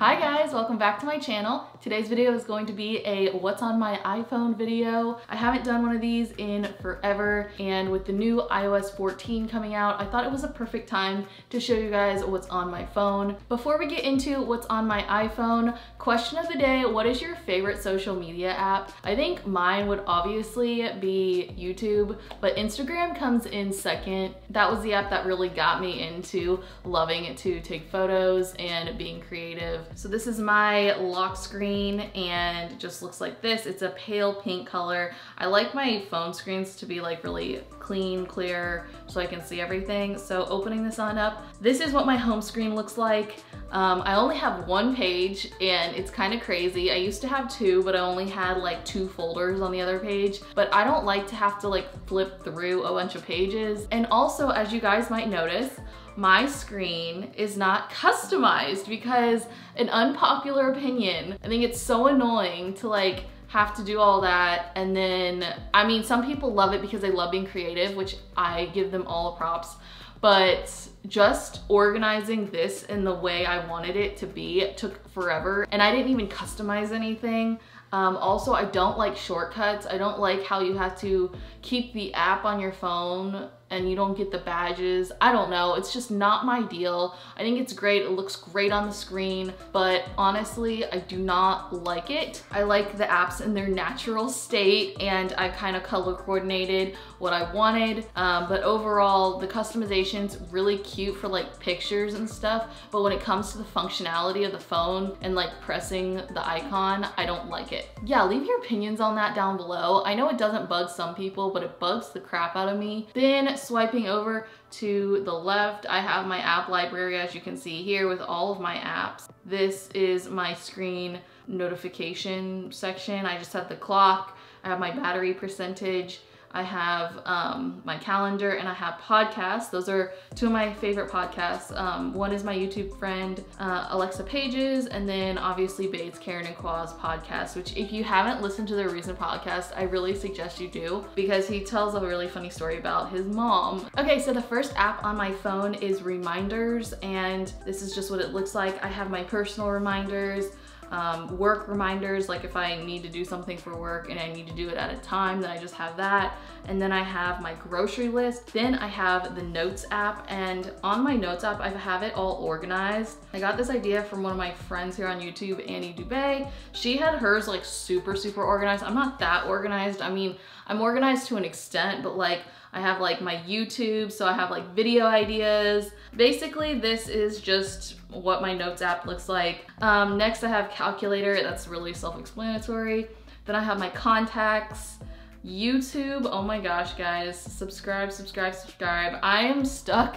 Hi guys, welcome back to my channel. Today's video is going to be a what's on my iPhone video. I haven't done one of these in forever and with the new iOS 14 coming out, I thought it was a perfect time to show you guys what's on my phone. Before we get into what's on my iPhone, question of the day, what is your favorite social media app? I think mine would obviously be YouTube, but Instagram comes in second. That was the app that really got me into loving to take photos and being creative so this is my lock screen and it just looks like this. It's a pale pink color. I like my phone screens to be like really clean, clear, so I can see everything. So opening this on up, this is what my home screen looks like. Um, I only have one page and it's kind of crazy. I used to have two, but I only had like two folders on the other page. But I don't like to have to like flip through a bunch of pages. And also, as you guys might notice, my screen is not customized because an unpopular opinion, I think it's so annoying to like have to do all that and then I mean some people love it because they love being creative which I give them all props but just organizing this in the way I wanted it to be it took forever and I didn't even customize anything um, also, I don't like shortcuts. I don't like how you have to keep the app on your phone and you don't get the badges. I don't know, it's just not my deal. I think it's great, it looks great on the screen, but honestly, I do not like it. I like the apps in their natural state and I kind of color coordinated what I wanted, um, but overall, the customization's really cute for like pictures and stuff, but when it comes to the functionality of the phone and like pressing the icon, I don't like it. Yeah, leave your opinions on that down below. I know it doesn't bug some people, but it bugs the crap out of me. Then swiping over to the left, I have my app library as you can see here with all of my apps. This is my screen notification section. I just have the clock, I have my battery percentage, I have um, my calendar, and I have podcasts. Those are two of my favorite podcasts. Um, one is my YouTube friend, uh, Alexa Pages, and then obviously Bates, Karen, and Qua's podcast, which if you haven't listened to their recent podcast, I really suggest you do because he tells a really funny story about his mom. Okay, so the first app on my phone is Reminders, and this is just what it looks like. I have my personal reminders, um, work reminders, like if I need to do something for work and I need to do it at a time, then I just have that. And then I have my grocery list. Then I have the notes app and on my notes app, I have it all organized. I got this idea from one of my friends here on YouTube, Annie Dubay. She had hers like super, super organized. I'm not that organized. I mean, I'm organized to an extent, but like I have like my YouTube, so I have like video ideas. Basically, this is just what my notes app looks like. Um, next, I have calculator. That's really self-explanatory. Then I have my contacts, YouTube, oh my gosh, guys, subscribe, subscribe, subscribe. I am stuck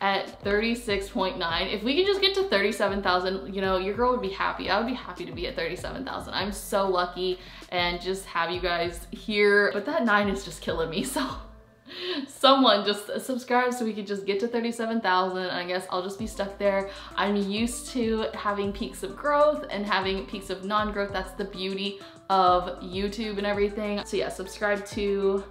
at 36.9. If we could just get to 37,000, you know, your girl would be happy. I would be happy to be at 37,000. I'm so lucky and just have you guys here. But that nine is just killing me, so someone just subscribe so we could just get to 37,000 I guess I'll just be stuck there. I'm used to having peaks of growth and having peaks of non-growth. That's the beauty of YouTube and everything. So yeah, subscribe to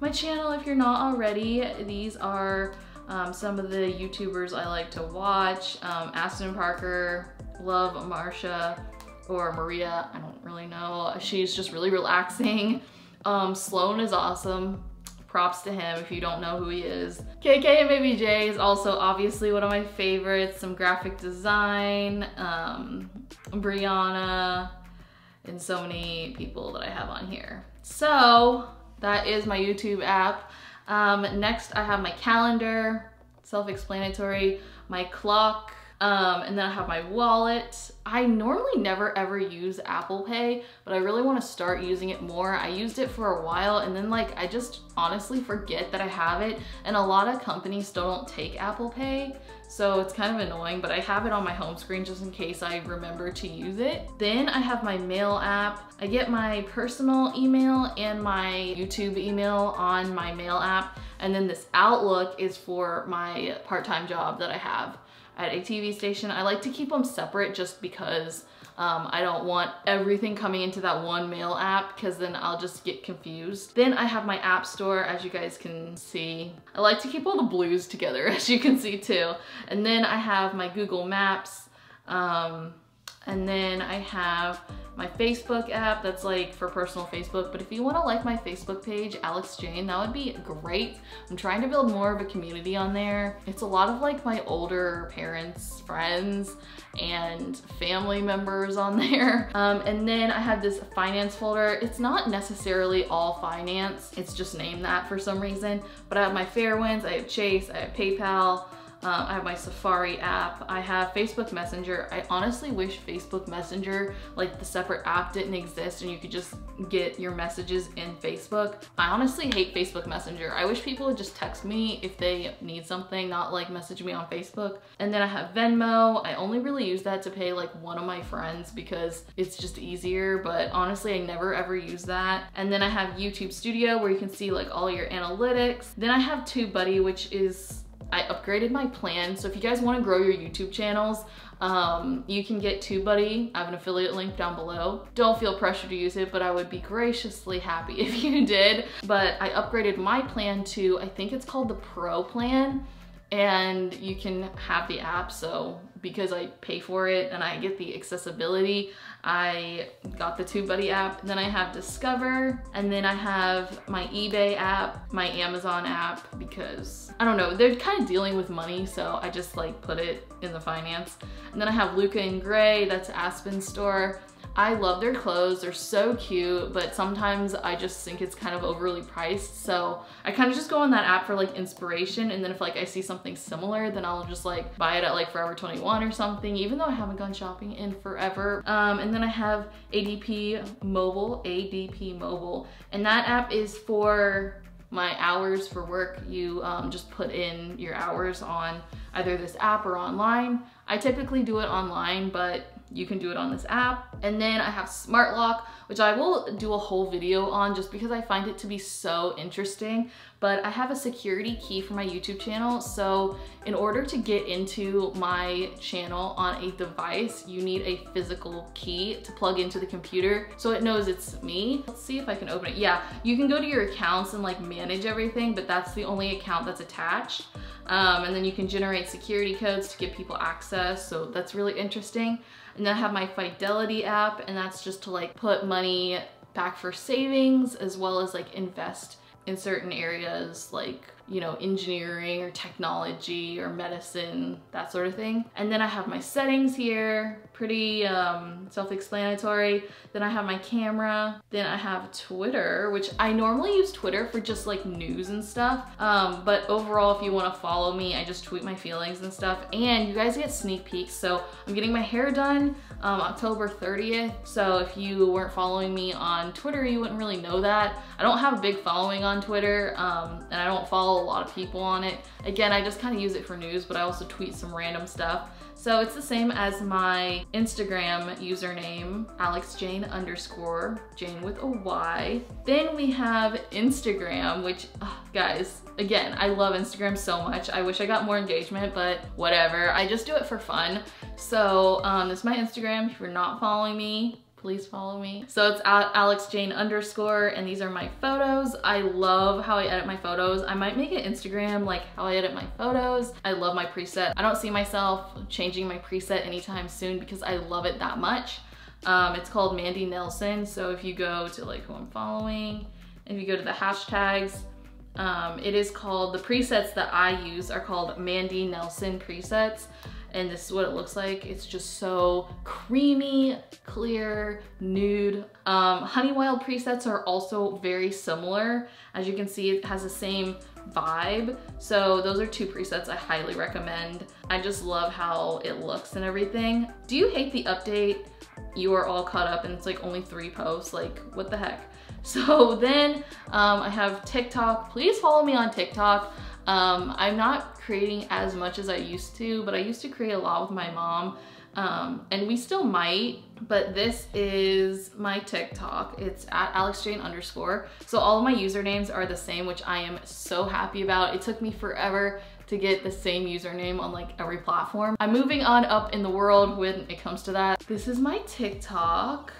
my channel if you're not already. These are um, some of the YouTubers I like to watch. Um, Aston Parker, love Marsha or Maria, I don't really know. She's just really relaxing. Um, Sloan is awesome props to him if you don't know who he is. KK and Baby J is also obviously one of my favorites. Some graphic design, um, Brianna, and so many people that I have on here. So that is my YouTube app. Um, next I have my calendar, self-explanatory, my clock, um, and then I have my wallet. I normally never ever use Apple Pay, but I really want to start using it more. I used it for a while and then like I just honestly forget that I have it and a lot of companies still don't take Apple Pay. So it's kind of annoying, but I have it on my home screen just in case I remember to use it. Then I have my mail app. I get my personal email and my YouTube email on my mail app. And then this Outlook is for my part-time job that I have at a TV station. I like to keep them separate just because um, I don't want everything coming into that one mail app because then I'll just get confused. Then I have my app store as you guys can see. I like to keep all the blues together as you can see too. And then I have my Google Maps, um, And then I have my Facebook app that's like for personal Facebook. But if you wanna like my Facebook page, Alex Jayne, that would be great. I'm trying to build more of a community on there. It's a lot of like my older parents, friends, and family members on there. Um, and then I have this finance folder. It's not necessarily all finance. It's just named that for some reason. But I have my Fairwinds, I have Chase, I have PayPal, um, I have my Safari app. I have Facebook Messenger. I honestly wish Facebook Messenger, like the separate app didn't exist and you could just get your messages in Facebook. I honestly hate Facebook Messenger. I wish people would just text me if they need something, not like message me on Facebook. And then I have Venmo. I only really use that to pay like one of my friends because it's just easier, but honestly, I never ever use that. And then I have YouTube Studio where you can see like all your analytics. Then I have TubeBuddy, which is I upgraded my plan. So if you guys wanna grow your YouTube channels, um, you can get TubeBuddy. I have an affiliate link down below. Don't feel pressure to use it, but I would be graciously happy if you did. But I upgraded my plan to, I think it's called the Pro plan and you can have the app so because I pay for it and I get the accessibility I got the TubeBuddy app then I have Discover and then I have my eBay app my Amazon app because I don't know they're kind of dealing with money so I just like put it in the finance. And then I have Luca and Gray that's Aspen store I love their clothes, they're so cute, but sometimes I just think it's kind of overly priced. So I kind of just go on that app for like inspiration. And then if like I see something similar, then I'll just like buy it at like Forever 21 or something, even though I haven't gone shopping in forever. Um, and then I have ADP Mobile, ADP Mobile. And that app is for my hours for work. You um, just put in your hours on either this app or online. I typically do it online, but you can do it on this app. And then I have Smart Lock, which I will do a whole video on just because I find it to be so interesting. But I have a security key for my YouTube channel. So in order to get into my channel on a device, you need a physical key to plug into the computer so it knows it's me. Let's see if I can open it. Yeah, you can go to your accounts and like manage everything, but that's the only account that's attached. Um, and then you can generate security codes to give people access. So that's really interesting. And I have my Fidelity app and that's just to like put money back for savings as well as like invest in certain areas like you know, engineering or technology or medicine, that sort of thing. And then I have my settings here, pretty um, self-explanatory. Then I have my camera. Then I have Twitter, which I normally use Twitter for just like news and stuff. Um, but overall, if you wanna follow me, I just tweet my feelings and stuff. And you guys get sneak peeks. So I'm getting my hair done um, October 30th. So if you weren't following me on Twitter, you wouldn't really know that. I don't have a big following on Twitter um, and I don't a lot of people on it. Again, I just kind of use it for news, but I also tweet some random stuff. So it's the same as my Instagram username, AlexJayne underscore, Jayne with a Y. Then we have Instagram, which, guys, again, I love Instagram so much. I wish I got more engagement, but whatever. I just do it for fun. So um, this is my Instagram. If you're not following me, please follow me. So it's at Alex Jayne underscore and these are my photos. I love how I edit my photos. I might make an Instagram like how I edit my photos. I love my preset. I don't see myself changing my preset anytime soon because I love it that much. Um, it's called Mandy Nelson. So if you go to like who I'm following, if you go to the hashtags, um, it is called, the presets that I use are called Mandy Nelson presets and this is what it looks like. It's just so creamy, clear, nude. Um, Honey Wild presets are also very similar. As you can see, it has the same vibe. So those are two presets I highly recommend. I just love how it looks and everything. Do you hate the update? You are all caught up and it's like only three posts, like what the heck? So then um, I have TikTok. Please follow me on TikTok. Um, I'm not creating as much as I used to, but I used to create a lot with my mom. Um, and we still might, but this is my TikTok. It's at AlexJayne underscore. So all of my usernames are the same, which I am so happy about. It took me forever to get the same username on like every platform. I'm moving on up in the world when it comes to that. This is my TikTok.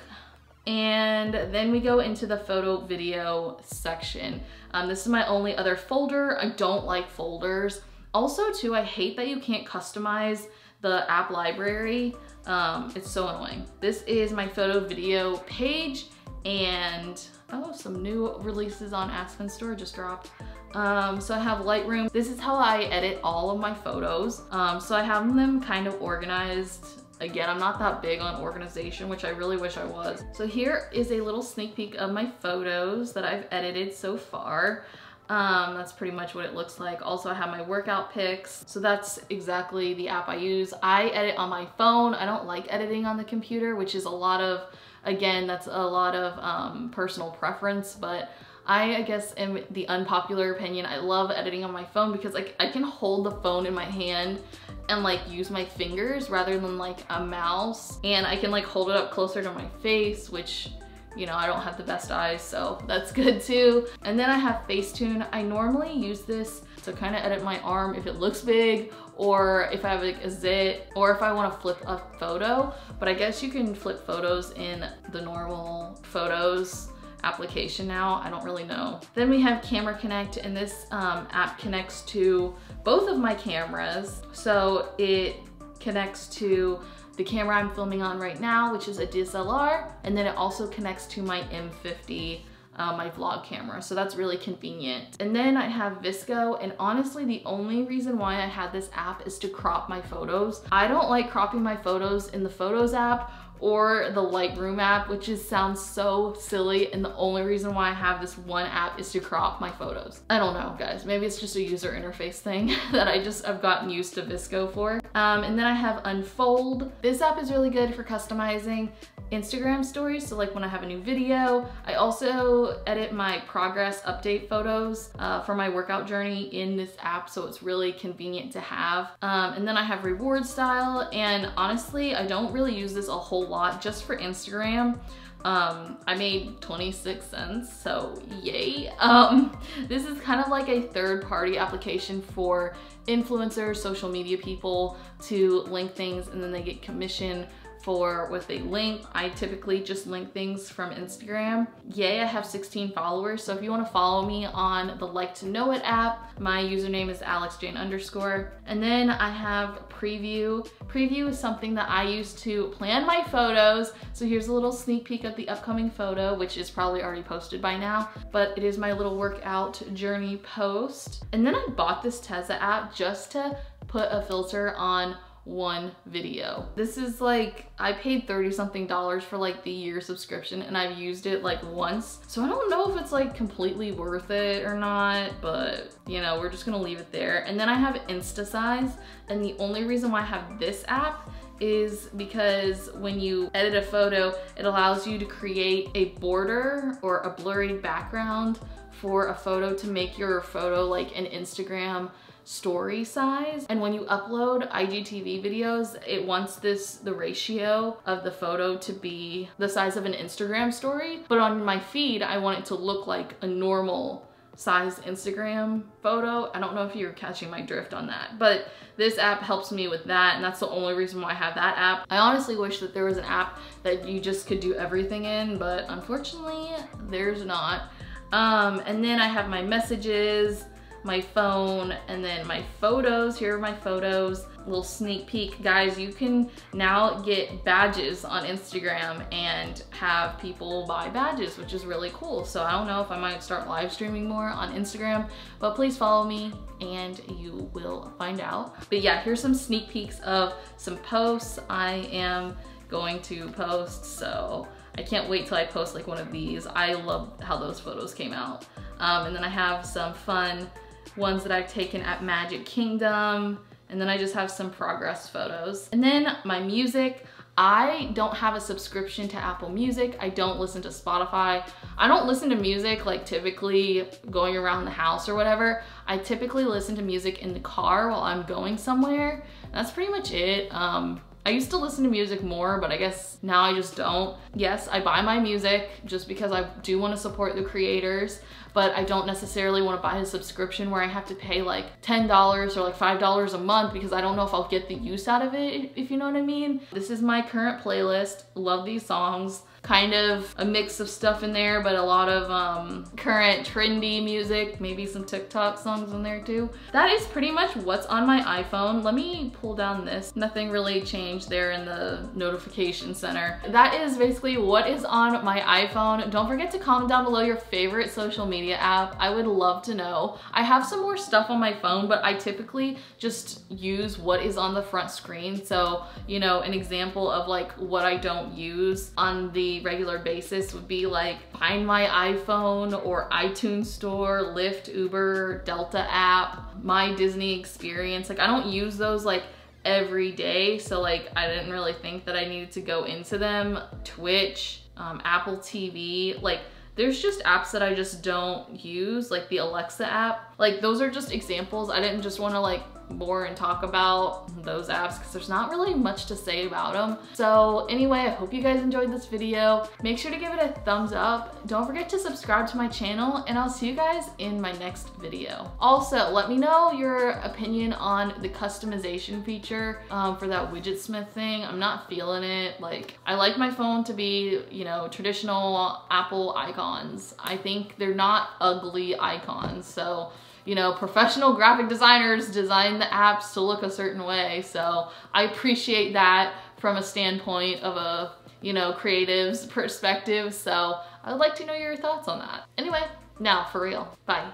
And then we go into the photo video section. Um, this is my only other folder. I don't like folders. Also too, I hate that you can't customize the app library. Um, it's so annoying. This is my photo video page and oh, some new releases on Aspen Store just dropped. Um, so I have Lightroom. This is how I edit all of my photos. Um, so I have them kind of organized. Again, I'm not that big on organization, which I really wish I was. So here is a little sneak peek of my photos that I've edited so far. Um, that's pretty much what it looks like. Also, I have my workout pics. So that's exactly the app I use. I edit on my phone. I don't like editing on the computer, which is a lot of, again, that's a lot of um, personal preference, but I, I guess am the unpopular opinion. I love editing on my phone because like I can hold the phone in my hand and like use my fingers rather than like a mouse. And I can like hold it up closer to my face, which you know, I don't have the best eyes, so that's good too. And then I have Facetune. I normally use this to kind of edit my arm if it looks big or if I have like a zit or if I want to flip a photo, but I guess you can flip photos in the normal photos application now. I don't really know. Then we have Camera Connect and this um, app connects to both of my cameras. So it connects to the camera I'm filming on right now, which is a DSLR, and then it also connects to my M50 uh, my vlog camera. So that's really convenient. And then I have VSCO and honestly the only reason why I had this app is to crop my photos. I don't like cropping my photos in the Photos app or the Lightroom app, which just sounds so silly. And the only reason why I have this one app is to crop my photos. I don't know, guys. Maybe it's just a user interface thing that I just, I've gotten used to VSCO for. Um, and then I have Unfold. This app is really good for customizing Instagram stories. So like when I have a new video, I also edit my progress update photos uh, for my workout journey in this app. So it's really convenient to have. Um, and then I have reward style. And honestly, I don't really use this a whole lot just for Instagram. Um, I made 26 cents, so yay. Um, this is kind of like a third party application for influencers, social media people to link things and then they get commission for what they link. I typically just link things from Instagram. Yay, I have 16 followers. So if you wanna follow me on the Like to Know It app, my username is alexjayne underscore. And then I have Preview. Preview is something that I use to plan my photos. So here's a little sneak peek of the upcoming photo, which is probably already posted by now, but it is my little workout journey post. And then I bought this Tezza app just to put a filter on one video. This is like, I paid 30 something dollars for like the year subscription and I've used it like once. So I don't know if it's like completely worth it or not, but you know, we're just gonna leave it there. And then I have InstaSize and the only reason why I have this app is because when you edit a photo, it allows you to create a border or a blurry background for a photo to make your photo like an Instagram story size. And when you upload IGTV videos, it wants this, the ratio of the photo to be the size of an Instagram story. But on my feed, I want it to look like a normal size Instagram photo. I don't know if you're catching my drift on that, but this app helps me with that and that's the only reason why I have that app. I honestly wish that there was an app that you just could do everything in, but unfortunately there's not. Um, and then I have my messages, my phone, and then my photos. Here are my photos. Little sneak peek. Guys, you can now get badges on Instagram and have people buy badges, which is really cool. So I don't know if I might start live streaming more on Instagram, but please follow me and you will find out. But yeah, here's some sneak peeks of some posts I am going to post. So I can't wait till I post like one of these. I love how those photos came out. Um, and then I have some fun ones that I've taken at Magic Kingdom, and then I just have some progress photos. And then my music, I don't have a subscription to Apple Music. I don't listen to Spotify. I don't listen to music like typically going around the house or whatever. I typically listen to music in the car while I'm going somewhere. That's pretty much it. Um, I used to listen to music more, but I guess now I just don't. Yes, I buy my music just because I do want to support the creators, but I don't necessarily want to buy a subscription where I have to pay like $10 or like $5 a month because I don't know if I'll get the use out of it, if you know what I mean. This is my current playlist. Love these songs kind of a mix of stuff in there, but a lot of um, current trendy music, maybe some TikTok songs in there too. That is pretty much what's on my iPhone. Let me pull down this. Nothing really changed there in the notification center. That is basically what is on my iPhone. Don't forget to comment down below your favorite social media app. I would love to know. I have some more stuff on my phone, but I typically just use what is on the front screen. So, you know, an example of like what I don't use on the regular basis would be like Find My iPhone or iTunes Store, Lyft, Uber, Delta app, My Disney Experience. Like I don't use those like every day. So like I didn't really think that I needed to go into them. Twitch, um, Apple TV, like there's just apps that I just don't use, like the Alexa app. Like those are just examples. I didn't just want to like more and talk about those apps because there's not really much to say about them. So anyway, I hope you guys enjoyed this video. Make sure to give it a thumbs up. Don't forget to subscribe to my channel and I'll see you guys in my next video. Also, let me know your opinion on the customization feature um, for that Widgetsmith thing. I'm not feeling it. Like, I like my phone to be, you know, traditional Apple icons. I think they're not ugly icons. So you know, professional graphic designers design the apps to look a certain way. So I appreciate that from a standpoint of a, you know, creative's perspective. So I would like to know your thoughts on that. Anyway, now for real. Bye.